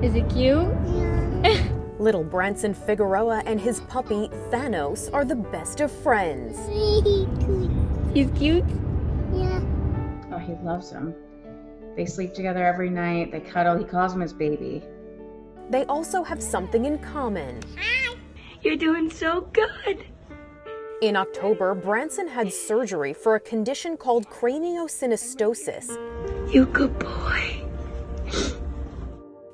Is it cute? Yeah. Little Branson Figueroa and his puppy Thanos are the best of friends. He's cute? Yeah. Oh, he loves him. They sleep together every night. They cuddle. He calls him his baby. They also have something in common. You're doing so good. In October, Branson had surgery for a condition called craniosynostosis. You good boy.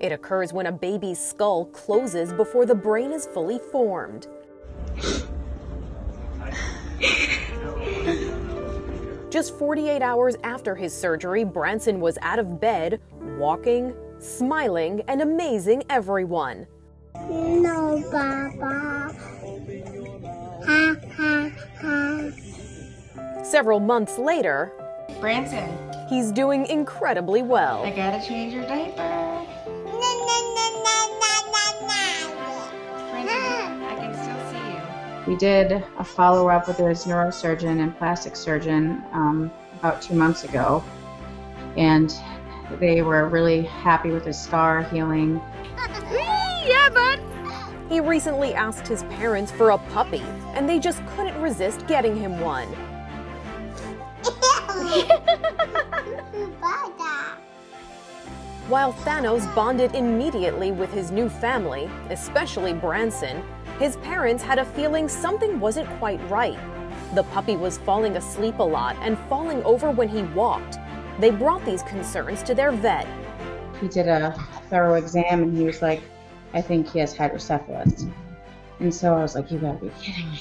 It occurs when a baby's skull closes before the brain is fully formed. Just 48 hours after his surgery, Branson was out of bed, walking, smiling, and amazing everyone. No, Baba. Ha, ha, ha. Several months later, Branson, he's doing incredibly well. I gotta change your diaper. We did a follow up with his neurosurgeon and plastic surgeon um, about two months ago, and they were really happy with his scar healing. Yeah, bud. He recently asked his parents for a puppy, and they just couldn't resist getting him one. While Thanos bonded immediately with his new family, especially Branson, his parents had a feeling something wasn't quite right. The puppy was falling asleep a lot and falling over when he walked. They brought these concerns to their vet. He did a thorough exam, and he was like, "I think he has hydrocephalus." And so I was like, "You gotta be kidding me!"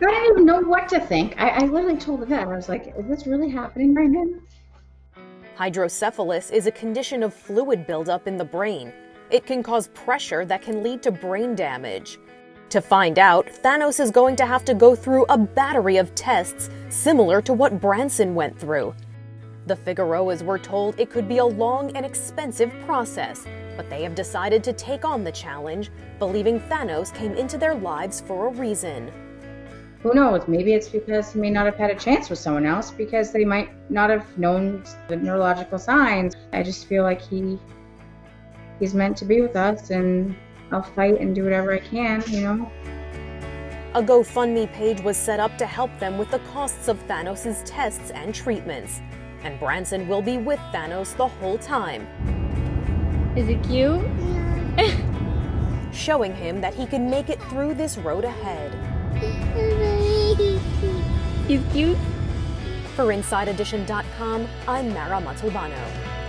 I didn't even know what to think. I, I literally told the vet, I was like, "Is this really happening right now?" Hydrocephalus is a condition of fluid buildup in the brain. It can cause pressure that can lead to brain damage. To find out, Thanos is going to have to go through a battery of tests similar to what Branson went through. The Figueroas were told it could be a long and expensive process, but they have decided to take on the challenge, believing Thanos came into their lives for a reason. Who knows? Maybe it's because he may not have had a chance with someone else because they might not have known the neurological signs. I just feel like he he's meant to be with us and I'll fight and do whatever I can, you know. A GoFundMe page was set up to help them with the costs of Thanos' tests and treatments. And Branson will be with Thanos the whole time, Is it cute? showing him that he can make it through this road ahead. He's cute. For InsideEdition.com, I'm Mara Montalbano.